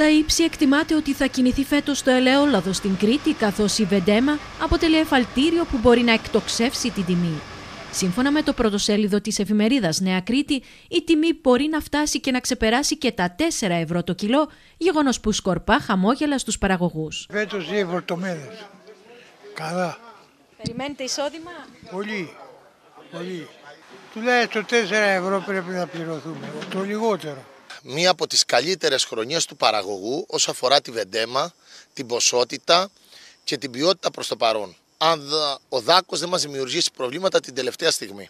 Στα ύψη εκτιμάται ότι θα κινηθεί φέτος το ελαιόλαδο στην Κρήτη, καθώς η Βεντέμα αποτελεί εφαλτήριο που μπορεί να εκτοξεύσει την τιμή. Σύμφωνα με το πρωτοσέλιδο της εφημερίδας Νέα Κρήτη, η τιμή μπορεί να φτάσει και να ξεπεράσει και τα 4 ευρώ το κιλό, γεγονός που σκορπά χαμόγελα στους παραγωγούς. Φέτος οι ευρωτομέδες. Καλά. Περιμένετε εισόδημα; Πολύ. Πολύ. Τουλάχιστον 4 ευρώ πρέπει να πληρωθούμε. Το λιγότερο. Μία από τις καλύτερες χρονιές του παραγωγού όσο αφορά τη βεντέμα, την ποσότητα και την ποιότητα προς το παρόν. Αν ο δάκος δεν μας δημιουργήσει προβλήματα την τελευταία στιγμή.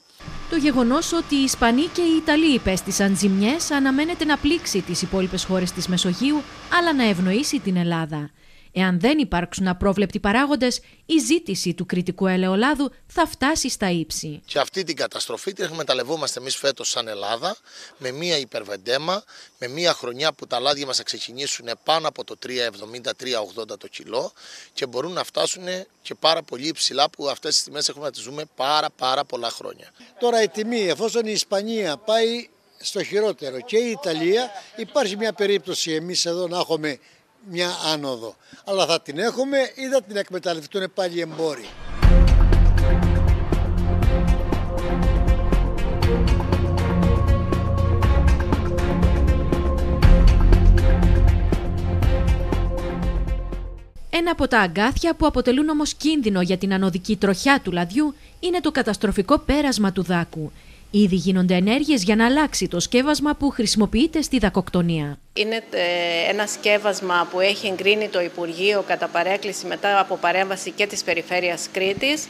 Το γεγονός ότι οι Ισπανοί και οι Ιταλοί υπέστησαν ζημιές αναμένεται να πλήξει τις υπόλοιπες χώρες της Μεσογείου, αλλά να ευνοήσει την Ελλάδα. Εάν δεν υπάρξουν απρόβλεπτοι παράγοντες, η ζήτηση του κριτικού ελαιολάδου θα φτάσει στα ύψη. Και αυτή την καταστροφή την εκμεταλλευόμαστε εμείς φέτος σαν Ελλάδα με μία υπερβεντέμα, με μία χρονιά που τα λάδια μας θα ξεκινήσουν πάνω από το 3,70-3,80 το κιλό και μπορούν να φτάσουν και πάρα πολύ υψηλά που αυτές τις τιμές έχουμε να τις ζούμε πάρα πάρα πολλά χρόνια. Τώρα η τιμή, εφόσον η Ισπανία πάει στο χειρότερο και η Ιταλία, υπάρχει μια περίπτωση εμείς εδώ να έχουμε μια άνοδο. Αλλά θα την έχουμε ή θα την εκμεταλλευτούν πάλι οι εμπόροι. Ένα από τα αγκάθια που αποτελούν όμως κίνδυνο για την ανωδική τροχιά του λαδιού είναι το καταστροφικό πέρασμα του δάκου. Ήδη γίνονται ενέργειες για να αλλάξει το σκεύασμα που χρησιμοποιείται στη δακοκτονία. Είναι ε, ένα σκεύασμα που έχει εγκρίνει το Υπουργείο κατά παρέκκληση μετά από παρέμβαση και της Περιφέρειας Κρήτης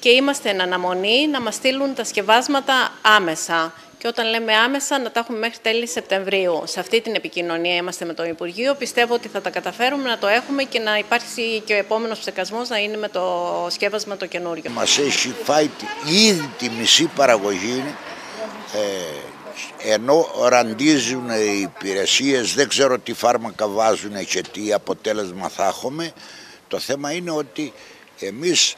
και είμαστε εν αναμονή να μας στείλουν τα σκευάσματα άμεσα και όταν λέμε άμεσα να τα έχουμε μέχρι τέλη Σεπτεμβρίου. Σε αυτή την επικοινωνία είμαστε με το Υπουργείο. Πιστεύω ότι θα τα καταφέρουμε να το έχουμε και να υπάρξει και ο επόμενος ψεκασμός να είναι με το σκεύασμα το καινούριο. Μας έχει φάει ήδη τη μισή παραγωγή ε, ενώ ραντίζουν οι υπηρεσίες, δεν ξέρω τι φάρμακα βάζουν και τι αποτέλεσμα θα έχουμε. Το θέμα είναι ότι εμείς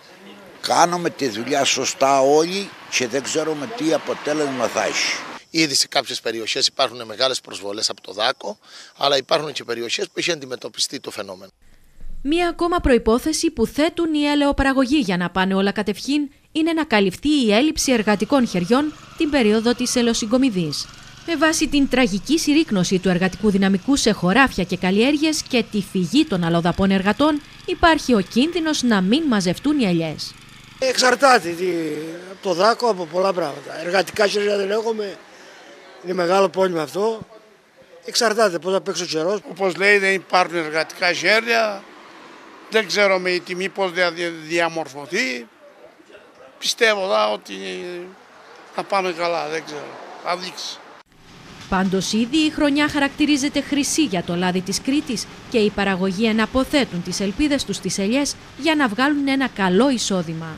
κάνουμε τη δουλειά σωστά όλοι και δεν ξέρουμε τι αποτέλεσμα θα έχει. Ήδη σε κάποιες περιοχές υπάρχουν μεγάλες προσβολές από το δάκο, αλλά υπάρχουν και περιοχές που έχει αντιμετωπιστεί το φαινόμενο. Μία ακόμα προπόθεση που θέτουν οι ελαιοπαραγωγοί για να πάνε όλα κατευχήν είναι να καλυφθεί η έλλειψη εργατικών χεριών την περίοδο της ελαιοσυγκομιδής. Με βάση την τραγική συρρήκνωση του εργατικού δυναμικού σε χωράφια και καλλιέργειες και τη φυγή των αλλοδαπών εργατών, υπάρχει ο κίνδυνος να μην μαζευτούν οι ελιές. Εξαρτάται από το δάκο, από πολλά πράγματα. Εργατικά χέρια δεν έχουμε. Είναι μεγάλο πρόβλημα αυτό. Εξαρτάται πώς θα παίξει ο καιρός. Όπως λέει, δεν υπάρχουν εργατικά χέρια. Δεν ξέρω με η τιμή πώς θα διαμορφωθεί. Πιστεύω δά, ότι θα πάμε καλά. Δεν ξέρω. Θα δείξει. Πάντως ήδη η χρονιά χαρακτηρίζεται χρυσή για το λάδι της Κρήτης και οι παραγωγοί εναποθέτουν τις ελπίδες τους στις ελιές για να βγάλουν ένα καλό εισόδημα.